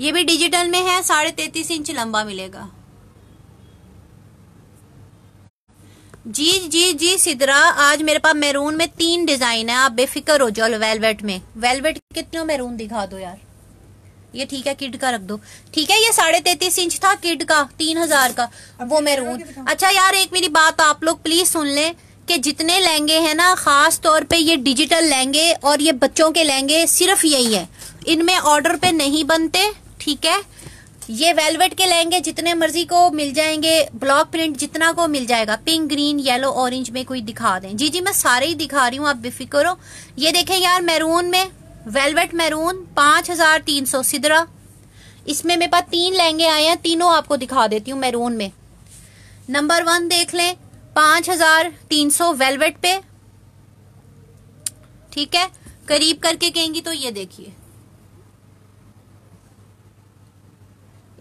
ये भी डिजिटल में है साढ़े तैतीस इंच लंबा मिलेगा। जी जी जी सिदरा आज मेरे पास मैरून में तीन डिज़ाइन है आप बेफिक्र हो जाओ वेलवेट में। वेलवेट कितने मैरून दिखा दो यार। ये ठीक है किड का रख दो। ठीक है ये साढ़े तैतीस इंच था किड का तीन हज़ार का वो मैरून। अच्छा यार एक मेरी बात आप लोग प्लीज़ सुन लें। कि जितने लहंगे हैं ना, खास तौर पे ये डिजिटल लहंगे और ये बच्चों के लहंगे, सिर्फ़ यही है। इनमें ऑर्डर पे नहीं बनते, ठीक है? ये वेलवेट के लहंगे जितने मर्ज़ी को मिल जाएँगे ब्लॉक प्रिंट जितना को मिल जाएगा पिंक ग्रीन येलो ऑरेंज में कोई दिखा दें। जी जी, मैं सारे ही दिखा रही हूँ, आप बेफिक्र हो। ये देखें यार मैरून में वेलवेट मैरून पाँच हज़ार तीन सौ सिदरा। इसमें मेरे पास तीन लहंगे आए हैं, तीनों आपको दिखा देती हूँ मैरून में। नंबर वन देख लें पाँच हज़ार तीन सौ वेलवेट पे। ठीक है? करीब करके कहेंगी तो ये देखिए।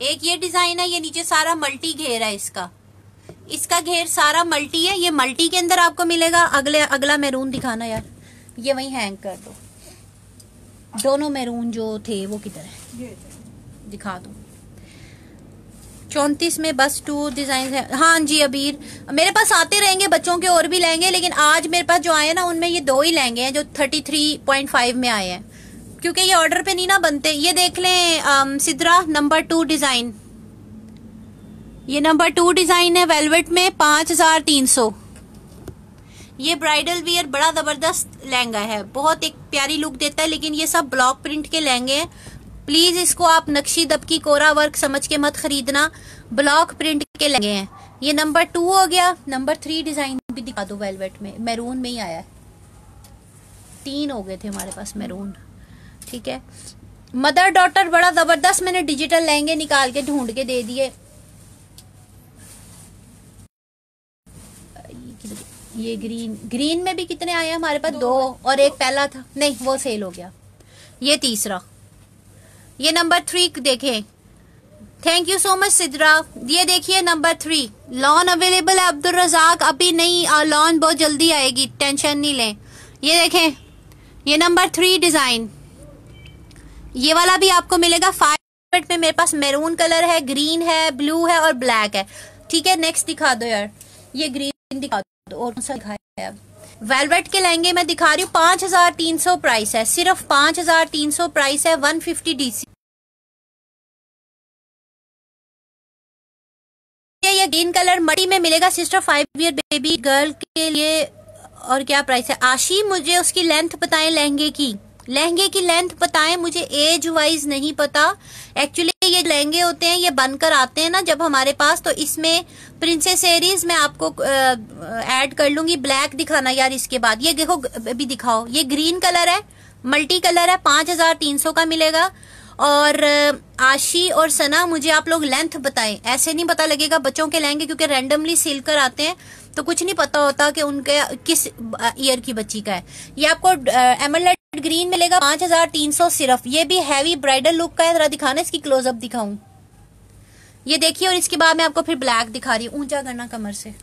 एक ये डिज़ाइन है ये नीचे सारा मल्टी घेर है इसका। इसका घेर सारा मल्टी है ये मल्टी के अंदर आपको मिलेगा। अगले अगला मैरून दिखाना यार। ये वही हैंग कर दो। दोनों मैरून जो थे वो किधर है? दिखा दो। चौंतीस में बस टू डिज़ाइन है। हाँ जी, अबीर। मेरे पास आते रहेंगे, बच्चों के और भी लेंगे, लेकिन आज मेरे पास जो आए ना, उनमें ये दो ही लेंगे हैं, जो थर्टी थ्री पॉइंट फाइव में आए हैं। क्योंकि ये ऑर्डर पे नहीं ना बनते। ये देख लें सिद्रा नंबर टू डिज़ाइन ये नंबर टू डिज़ाइन है वेलवेट में पाँच हज़ार तीन सौ। ये ब्राइडल वियर बड़ा ज़बरदस्त लहंगा है। बहुत एक प्यारी लुक देता है, लेकिन ये सब ब्लॉक प्रिंट के लहंगे हैं। प्लीज़ इसको आप नक्शी दबकी कोरा वर्क समझ के मत खरीदना। ब्लॉक प्रिंट के लगे हैं। ये नंबर टू हो गया। नंबर थ्री डिज़ाइन भी दिखा दो वेलवेट में। मैरून में ही आया है। तीन हो गए थे हमारे पास मैरून। ठीक है। मदर डॉटर बड़ा ज़बरदस्त मैंने डिजिटल लहंगे निकाल के ढूंढ के दे दिए। ये ग्रीन। ग्रीन में भी कितने आए हमारे पास दो, दो और एक पहला था। नहीं वो सेल हो गया। ये तीसरा। ये नंबर थ्री देखें। Thank you so much Sidra ये देखिए नंबर थ्री लॉन अवेलेबल है अब्दुल रजाक अभी नहीं लॉन बहुत जल्दी आएगी टेंशन नहीं लें। ये देखें, ये नंबर थ्री डिज़ाइन ये वाला भी आपको मिलेगा फाइव में मेरे पास मेरून कलर है ग्रीन है ब्लू है और ब्लैक है। ठीक है नेक्स्ट दिखा दो यार। ये ग्रीन दिखा दो, और कौन सा दिखाया है वेलवेट के लहंगे मैं दिखा रही हूँ, पाँच हज़ार तीन सौ प्राइस है। सिर्फ़ पाँच हज़ार तीन सौ प्राइस है वन फिफ्टी डीसी ग्रीन कलर मटी में मिलेगा sister five year baby girl के लिए। और क्या प्राइस है? आशी, मुझे उसकी लेंथ बताएँ लहंगे की? लहंगे की लेंथ बताएँ, मुझे एज वाइज नहीं पता। एक्चुअली ये लहंगे होते हैं, ये बनकर आते हैं ना जब हमारे पास तो इसमें प्रिंसेस एरीज मैं आपको ऐड कर लूँगी। ब्लैक दिखाना यार इसके बाद। ये देखो, अभी दिखाओ। ये ग्रीन कलर है मल्टी कलर है, पाँच हज़ार तीन सौ का मिलेगा। और आशी और सना, मुझे आप लोग लेंथ बताएँ। ऐसे नहीं पता लगेगा बच्चों के लहंगे क्योंकि रैंडमली सिल कर आते हैं तो कुछ नहीं पता होता कि उनके, किस ईयर की बच्ची का है। ये आपको एमरलेट ग्रीन मिलेगा, पाँच हज़ार तीन सौ सिर्फ़। ये भी हैवी ब्राइडल लुक का है, जरा दिखाना, इसकी क्लोजअप दिखाऊँ। ये देखिए, और इसके बाद मैं आपको फिर ब्लैक दिखा रही हूँ, ऊँचा करना कमर से।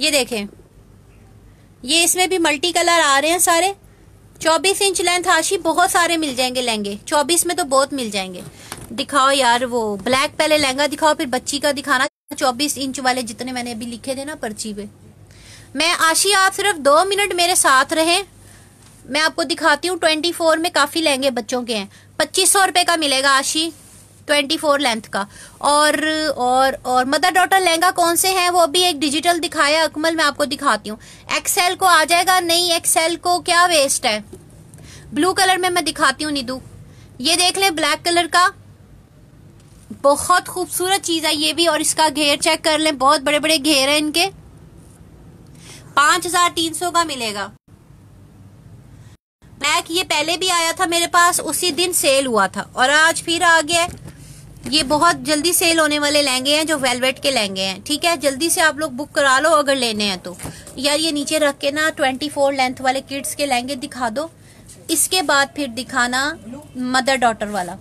ये देखें। ये इसमें भी मल्टी कलर आ रहे हैं सारे। 24 इंच लेंथ आशी बहुत सारे मिल जाएँगे लहंगे 24 में तो बहुत मिल जाएँगे। दिखाओ यार, वो ब्लैक पहले लहंगा दिखाओ, फिर बच्ची का दिखाना। 24 इंच वाले जितने मैंने अभी लिखे थे ना पर्ची पे। मैं आशी, आप सिर्फ़ दो मिनट मेरे साथ रहे। मैं आपको दिखाती हूँ 24 में काफ़ी लहंगे बच्चों के हैं। पच्चीस सौ रुपए का मिलेगा आशी। 24 लेंथ का। और और और मदर डॉटर लहंगा कौन से हैं, वो भी एक डिजिटल दिखाया, अकमल मैं आपको दिखाती हूँ। एक्सेल को आ जाएगा? नहीं एक्सेल को क्या वेस्ट है? ब्लू कलर में मैं दिखाती हूँ, निधु। ये देख ले ब्लैक कलर का। बहुत खूबसूरत चीज़ है ये भी, और इसका घेर चेक कर लें। बहुत बड़े बड़े घेर है इनके। पाँच हज़ार तीन सौ का मिलेगा। बैक ये पहले भी आया था मेरे पास, उसी दिन सेल हुआ था। और आज फिर आ गया ये बहुत जल्दी सेल होने वाले लहंगे हैं, जो वेलवेट के लहंगे हैं। ठीक है? जल्दी से आप लोग बुक करा लो अगर लेने हैं तो। यार, ये नीचे रख के ना ट्वेंटी फोर लेंथ वाले किड्स के लहंगे दिखा दो। इसके बाद फिर दिखाना मदर डॉटर वाला।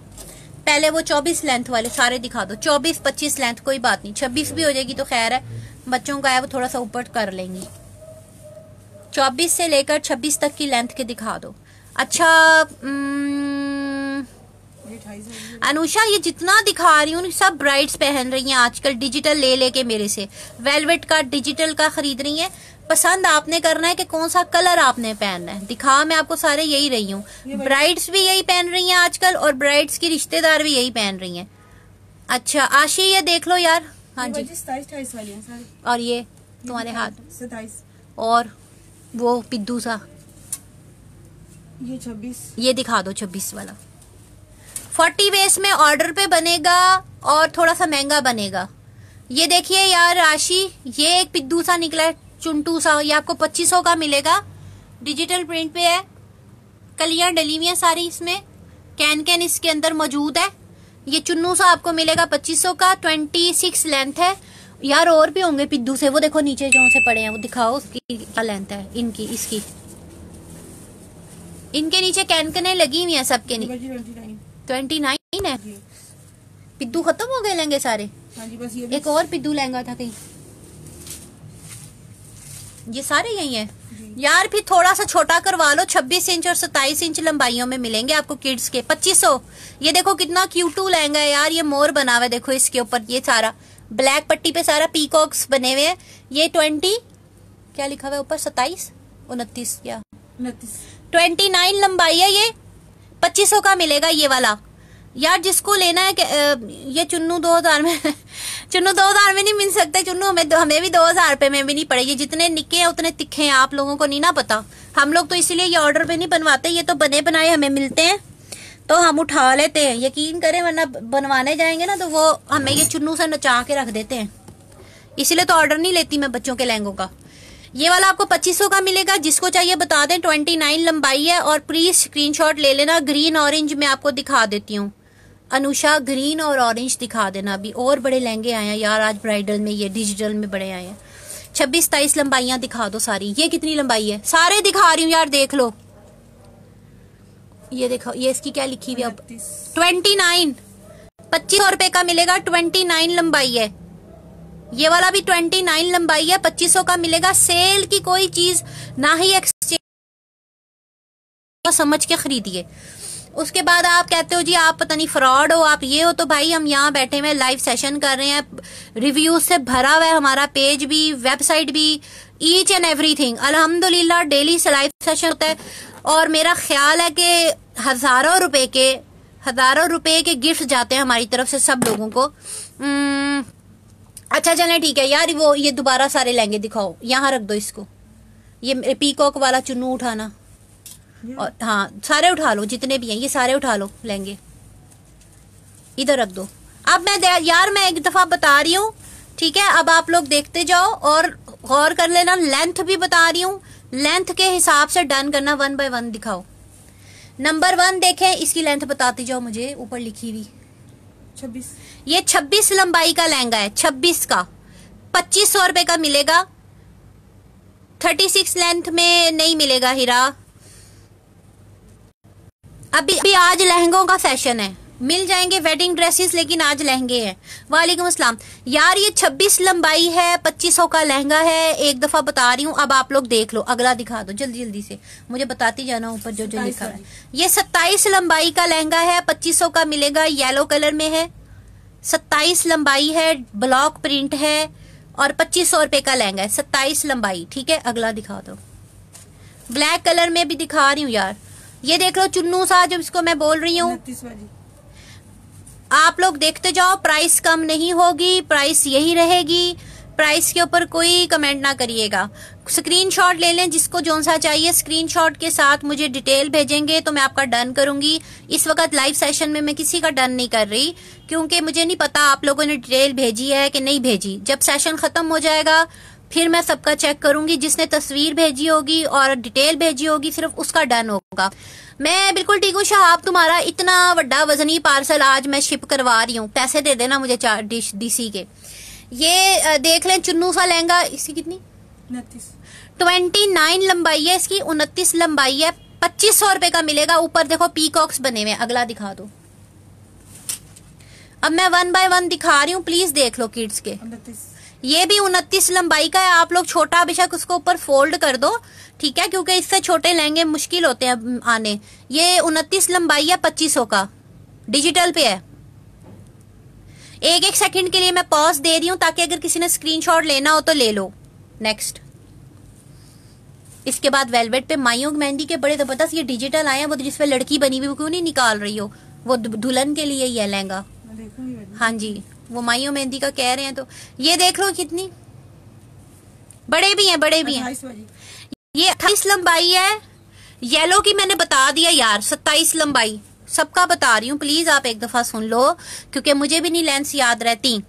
पहले वो 24 लेंथ वाले सारे दिखा दो। 24 25 लेंथ कोई बात नहीं। 26 भी हो जाएगी तो खैर है। बच्चों का है, वो थोड़ा सा ऊपर कर लेंगी। 24 से लेकर 26 तक की लेंथ के दिखा दो। अच्छा अनुषा ये जितना दिखा रही हूँ सब ब्राइड्स पहन रही हैं आजकल डिजिटल ले लेके मेरे से। वेलवेट का डिजिटल का खरीद रही हैं। पसंद आपने करना है कि कौन सा कलर आपने पहनना है? दिखा मैं आपको सारे यही रही हूँ। ब्राइड्स भी यही पहन रही हैं आजकल और ब्राइड्स की रिश्तेदार भी यही पहन रही हैं। अच्छा आशी ये देख लो यार। हाँ जी। और ये तुम्हारे हाथ। और वो पिद्दू सा। ये छब्बीस। ये दिखा दो छब्बीस वाला। फोर्टी बेस में ऑर्डर पे बनेगा और थोड़ा सा महँगा बनेगा। ये देखिए यार, राशि, ये एक पिद्दू सा निकला है, चुंटू सा, ये आपको पच्चीस का मिलेगा। डिजिटल प्रिंट पे है, कलियाँ डली हुई है सारी इसमें। कैन कैन इसके अंदर मौजूद है। ये चुन्नू सा आपको मिलेगा पच्चीस का ट्वेंटी सिक्स लेंथ है। यार और भी होंगे पिद्दू से, वो देखो नीचे जो से पड़े हैं, वो दिखाओ उसकी क्या लेंथ है, इनकी, इसकी। इनके नीचे कैनकने लगी हुई है सबके नीचे ट्वेंटी नाइन है पिद्दू खत्म हो गए लेंगे सारे। हाँ जी बस ये एक और पिद्दू लहंगा था कहीं। ये सारे यही है। यार फिर थोड़ा सा छोटा करवा लो। 26 इंच और 27 इंच लंबाइयों में मिलेंगे आपको किड्स के। 2500 ये देखो कितना क्यूटू लहंगा है यार। ये मोर बना हुआ है देखो इसके ऊपर ये सारा। ब्लैक पट्टी पे सारा पीकॉक्स बने हुए हैं। ये 20 क्या लिखा हुआ है ऊपर? 27 उनतीस क्या उनतीस। ट्वेंटी नाइन लंबाई है ये। पच्चीस सौ का मिलेगा ये वाला। यार, जिसको लेना है ये चुन्नू दो हज़ार में चुन्नू दो हज़ार में नहीं मिल सकते। चुन्नू, हमें हमें भी दो हज़ार रुपए में भी नहीं पड़ेगी। जितने निके हैं, उतने तिखे हैं। आप लोगों को नहीं ना पता। हम लोग तो इसीलिए ये ऑर्डर पे नहीं बनवाते। ये तो बने बनाए हमें मिलते हैं। तो हम उठा लेते हैं। यकीन करें, वरना बनवाने जाएँगे ना तो वो हमें ये चुन्नू से नचा के रख देते हैं। इसीलिए तो ऑर्डर नहीं लेती मैं बच्चों के लहंगों का। ये वाला आपको पच्चीस का मिलेगा जिसको चाहिए बता दें ट्वेंटी नाइन लंबाई है और प्लीज़ स्क्रीनशॉट ले लेना ग्रीन ऑरेंज में आपको दिखा देती हूँ। अनुषा ग्रीन और ऑरेंज दिखा देना अभी और बड़े लहंगे आए हैं यार आज ब्राइडल में ये डिजिटल में बड़े आए हैं। छब्बीस तेईस लंबाइयाँ दिखा दो सारी ये कितनी लंबाई है? सारे दिखा रही हूँ यार देख लो। ये देखो ये इसकी क्या लिखी हुई अब? ट्वेंटी नाइन पच्चीस सौ रुपए का मिलेगा ट्वेंटी नाइन लंबाई है। ये वाला भी ट्वेंटी नाइन लंबाई है पच्चीस सौ का मिलेगा। सेल की कोई चीज़ ना ही एक्सचेंज समझ के खरीदिए। उसके बाद आप कहते हो जी आप पता नहीं फ्रॉड हो आप ये हो। तो भाई हम यहाँ बैठे हुए लाइव सेशन कर रहे हैं। रिव्यूज़ से भरा हुआ है हमारा पेज भी वेबसाइट भी ईच एंड एवरीथिंग अल्हम्दुलिल्लाह डेली से लाइव सेशन होता है। और मेरा ख्याल है कि हज़ारों रुपए के हज़ारों रुपए के गिफ्ट जाते हैं हमारी तरफ़ से सब लोगों को। उम्म, अच्छा चलें ठीक है। यार वो ये दोबारा सारे लहंगे दिखाओ। यहाँ रख दो इसको। ये पीकॉक वाला चुन्नू उठाना। और हाँ सारे उठा लो जितने भी हैं ये सारे उठा लो लेंगे। इधर रख दो। अब मैं यार मैं एक दफ़ा बता रही हूँ ठीक है? अब आप लोग देखते जाओ और गौर कर लेना लेंथ भी बता रही हूँ। लेंथ के हिसाब से डन करना वन बाय वन दिखाओ। नंबर वन देखें इसकी लेंथ बताती जाओ मुझे ऊपर लिखी हुई। छब्बीस। ये 26 लंबाई का लहंगा है 26 का। पच्चीस सौ रुपए का मिलेगा। 36 लेंथ में नहीं मिलेगा हीरा। अभी अभी आज लहंगों का फ़ैशन है। मिल जाएँगे वेडिंग ड्रेसेस लेकिन आज लहंगे हैं। वालेकुम अस्सलाम। यार, ये 26 लंबाई है 2500 का लहंगा है। एक दफ़ा बता रही हूँ, अब आप लोग देख लो। अगला दिखा दो, जल्दी जल्दी से। मुझे बताती जाना ऊपर जो जो लिखा है। ये 27 लंबाई का लहंगा है 2500 का मिलेगा। येलो कलर में है। 27 लंबाई है ब्लॉक प्रिंट है और पच्चीस सौ रुपए का लहंगा है। 27 लंबाई ठीक है? अगला दिखा दो ब्लैक कलर में भी दिखा रही हूँ यार। ये देख लो चुन्नू सा जो इसको मैं बोल रही हूँ। आप लोग देखते जाओ प्राइस कम नहीं होगी प्राइस यही रहेगी। प्राइस के ऊपर कोई कमेंट ना करिएगा। स्क्रीनशॉट ले लें, जिसको जो सा चाहिए स्क्रीनशॉट के साथ मुझे डिटेल भेजेंगे तो मैं आपका डन करूँगी। इस वक्त लाइव सेशन में मैं किसी का डन नहीं कर रही, क्योंकि मुझे नहीं पता आप लोगों ने डिटेल भेजी है कि नहीं भेजी। जब सेशन खत्म हो जाएगा, फिर मैं सबका चेक करूँगी, जिसने तस्वीर भेजी होगी और डिटेल भेजी होगी, सिर्फ़ उसका डन होगा। मैं बिल्कुल ठीक हूँ शहाब तुम्हारा इतना बड़ा वजनी पार्सल आज मैं शिप करवा रही हूँ। पैसे दे देना मुझे चार डिश डीसी के। ये देख लें चुन्नू सा लहंगा इसकी कितनी? ट्वेंटी नाइन लंबाई है इसकी उनतीस लंबाई है। पच्चीस सौ रुपए का मिलेगा। ऊपर देखो पीकॉक्स बने हुए अगला दिखा दो। अब मैं वन बाय वन दिखा रही हूँ। प्लीज़ देख लो किड्स के। ये भी उनतीस लंबाई का है। आप लोग छोटा बेशक उसको ऊपर फोल्ड कर दो। ठीक है? क्योंकि इससे छोटे लहंगे मुश्किल होते हैं आने। ये उनतीस लंबाई है पच्चीस सौ का। डिजिटल पे है। एक एक सेकंड के लिए मैं पॉज दे रही हूँ ताकि अगर किसी ने स्क्रीनशॉट लेना हो तो ले लो। नेक्स्ट इसके बाद वेलवेट पे माइयों मेहंदी के बड़े ज़बरदस्त ये डिजिटल आए हैं वो जिसपे लड़की बनी हुई वो क्यों नहीं निकाल रही हो? वो दुल्हन के लिए ही है लहंगा। हाँ जी वो माइयों मेहंदी का कह रहे हैं तो। ये देख लो कितनी। बड़े भी हैं बड़े भी हैं। ये अट्ठाईस लंबाई है। येलो की मैंने बता दिया यार सत्ताईस लंबाई। सबका बता रही हूँ प्लीज़ आप एक दफ़ा सुन लो क्योंकि मुझे भी नहीं लेंस याद रहती।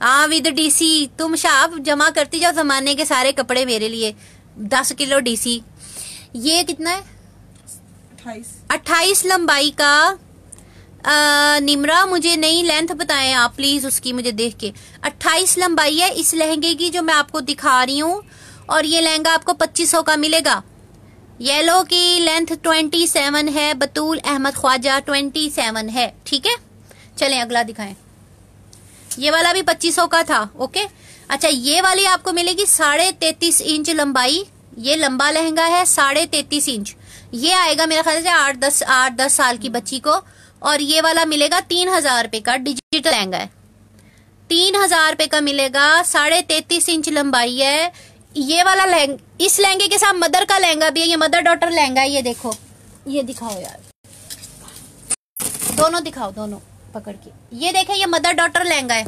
हाँ विद डीसी तुम शाप जमा करती जाओ जमाने के सारे कपड़े मेरे लिए। दस किलो डीसी ये कितना है? अट्ठाईस। अट्ठाईस लंबाई का आ, निमरा मुझे नई लेंथ बताएँ आप प्लीज़ उसकी मुझे देख के। अट्ठाईस लंबाई है इस लहंगे की जो मैं आपको दिखा रही हूँ और ये लहंगा आपको पच्चीस सौ का मिलेगा। येलो की लेंथ ट्वेंटी सेवन है, बतूल अहमद ख्वाजा ट्वेंटी सेवन है, ठीक है? चलें, अगला दिखाएँ। ये वाला भी पच्चीस सौ का था, ओके? अच्छा ये वाली आपको मिलेगी साढ़े तैतीस इंच लंबाई। ये लंबा लहंगा है, साढ़े तैतीस इंच। ये आएगा मेरे ख्याल से आठ दस आठ दस साल की बच्ची को, और ये वाला मिलेगा तीन हज़ार रुपए का डिजिटल लहंगा है। तीन हज़ार रुपए का मिलेगा, साढ़े तैतीस इंच लंबाई है। ये वाला लहंगा इस लहंगे के साथ मदर का लहंगा भी है, ये मदर डॉटर लहंगा है, ये देखो। ये दिखाओ यार। दोनों दिखाओ, दोनों पकड़ के। ये देखें, ये मदर डॉटर लहंगा है।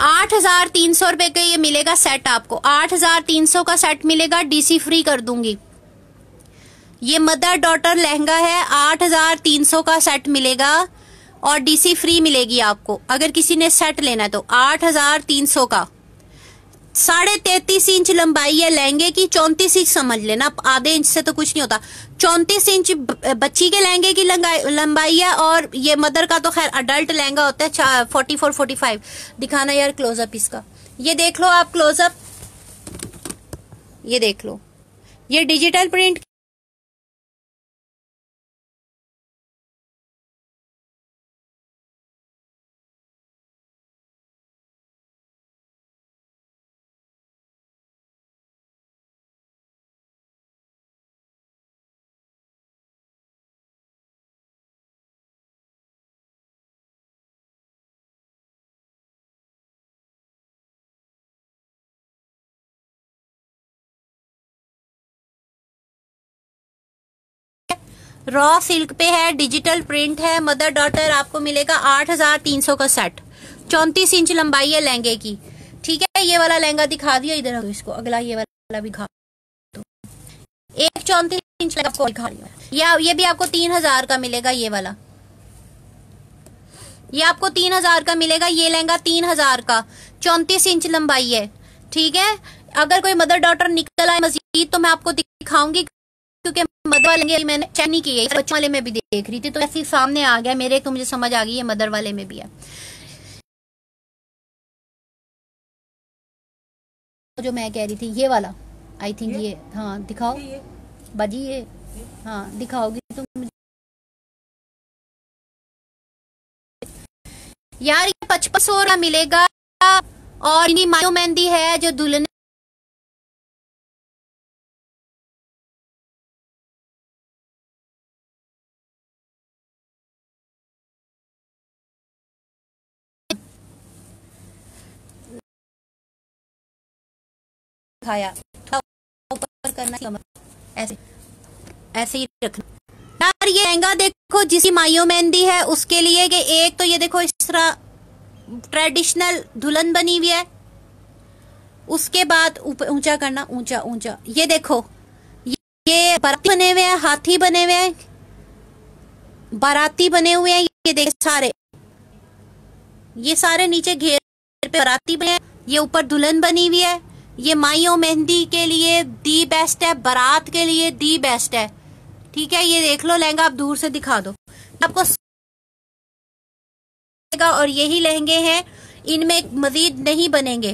आठ हज़ार तीन सौ रुपए का ये मिलेगा सेट आपको। आठ हज़ार तीन सौ का सेट मिलेगा डीसी फ्री कर दूँगी। ये मदर डॉटर लहंगा है, आठ हज़ार तीन सौ का सेट मिलेगा और डीसी फ्री मिलेगी आपको। अगर किसी ने सेट लेना है तो आठ हज़ार तीन सौ का। साढ़े तैतीस इंच लंबाई है लहंगे की चौंतीस इंच समझ लेना। आधे इंच से तो कुछ नहीं होता। चौंतीस इंच बच्ची के लहंगे की लंबाई है, और ये मदर का तो खैर अडल्ट लहंगा होता है फोर्टी फोर फोर्टी फाइव दिखाना यार क्लोजअप इसका। ये देख लो आप क्लोजअप ये देख लो। ये डिजिटल प्रिंट रॉ सिल्क पे है डिजिटल प्रिंट है मदर डॉटर आपको मिलेगा आठ हज़ार तीन सौ का सेट चौंतीस इंच लंबाई है लहंगे की. ठीक है, ये वाला लहंगा दिखा दिया इधर इसको, अगला ये वाला भी दिखा दो एक चौंतीस इंच आपको दिखा हूँ या भी आपको तीन हज़ार का मिलेगा ये वाला। ये आपको तीन हज़ार का मिलेगा, ये लहंगा तीन हज़ार का। चौंतीस इंच लंबाई है। ठीक है, अगर कोई मदर डॉटर निकल आए मजीद तो मैं आपको दिखाऊँगी मदर वाले मैंने चेक नहीं किए बच्चों वाले में भी देख रही थी। तो ऐसे सामने आ गया मेरे को मुझे समझ आ गई है मदर वाले में भी है। जो मैं कह रही थी ये वाला आई थिंक ये, ये हाँ दिखाओ। ये, बाजी ये हाँ दिखाओगी तुम यार ये पचपन सौ मिलेगा और इन्हीं मायो मेहंदी है जो दुल्हन खाया ऊपर करना ऐसे ऐसे ही रखना। यार, ये लहंगा देखो जिस माइयो मेहंदी है, उसके लिए कि एक तो ये देखो, इस तरह ट्रेडिशनल दुल्हन बनी हुई है। उसके बाद ऊँचा करना, ऊँचा ऊँचा। ये देखो, ये बाराती बने हुए हैं, हाथी बने हुए हैं, बाराती बने हुए हैं, ये देख सारे। ये सारे नीचे घेर पे बाराती बने ये ऊपर दुल्हन बनी हुई है। ये माइयों मेहंदी के लिए दी बेस्ट है, बारात के लिए दी बेस्ट है। ठीक है, ये देख लो, लहंगा आप दूर से दिखा दो। आपको और यही लहंगे हैं, इनमें मजीद नहीं बनेंगे।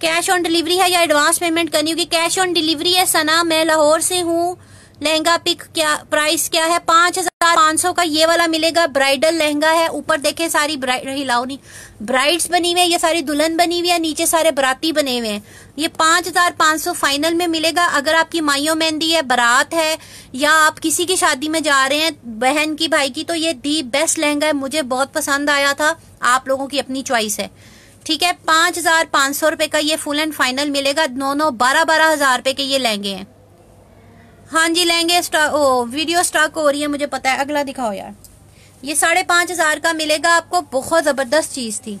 कैश ऑन डिलीवरी है या एडवांस पेमेंट करनी होगी? कैश ऑन डिलीवरी है, सना, मैं लाहौर से हूँ। लहंगा पिक क्या प्राइस क्या है? पाँच हज़ार पाँच सौ का ये वाला मिलेगा। ब्राइडल लहंगा है। ऊपर देखे सारी ब्राइड हिलाओ नहीं। ब्राइड्स बनी हुई है, ये सारी दुल्हन बनी हुई है, नीचे सारे बराती बने हुए हैं। ये पाँच हज़ार पाँच सौ फाइनल में मिलेगा। अगर आपकी माइयो मेहंदी है, बारात है, या आप किसी की शादी में जा रहे हैं, बहन की, भाई की तो ये दी बेस्ट लहंगा है। मुझे बहुत पसंद आया था। आप लोगों की अपनी चॉइस है। ठीक है? पाँच हज़ार पाँच सौ रुपए का ये फुल एंड फाइनल मिलेगा। नौ नौ बारह बारह हज़ार रुपए के ये लहंगे हैं। हाँ जी लहंगे ओ वीडियो स्टॉक हो रही है मुझे पता है। अगला दिखाओ यार। ये साढ़े पाँच हज़ार का मिलेगा आपको बहुत ज़बरदस्त चीज़ थी।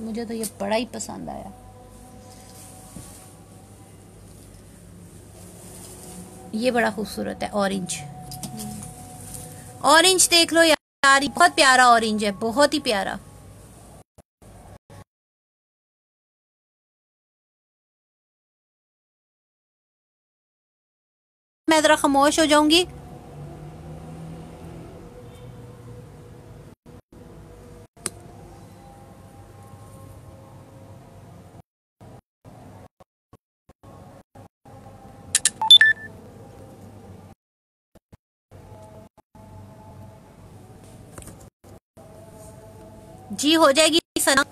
मुझे तो ये बड़ा ही पसंद आया। ये बड़ा खूबसूरत है ऑरेंज ऑरेंज देख लो यार बहुत प्यारा ऑरेंज है बहुत ही प्यारा। मैं ज़रा खामोश हो जाऊँगी। जी हो जाएगी सना।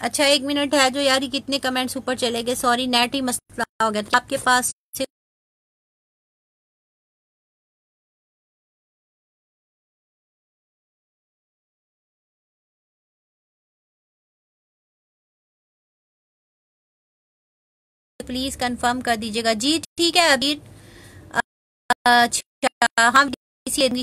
अच्छा एक मिनट है जो यार कितने कमेंट्स ऊपर चले गए। सॉरी नेट ही मसला हो गया था। आपके पास प्लीज़ कंफर्म कर दीजिएगा। जी, ठीक है, अभी अच्छा हम किसी आप